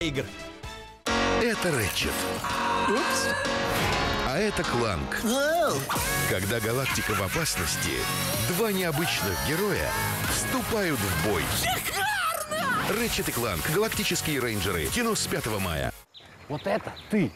игр. Это Рэтчет. Упс. А это Кланк. Когда галактика в опасности, два необычных героя вступают в бой. Шикарно! Рэтчет и Кланк. Галактические рейнджеры. Кино с 5 мая. Вот это ты